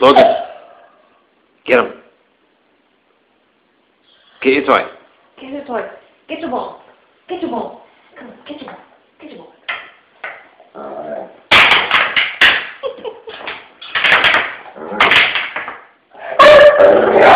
Logan, get him. Get your toy. Get your toy. Get your ball. Get your ball. Come on, get your ball. Get your ball. Alright. Alright.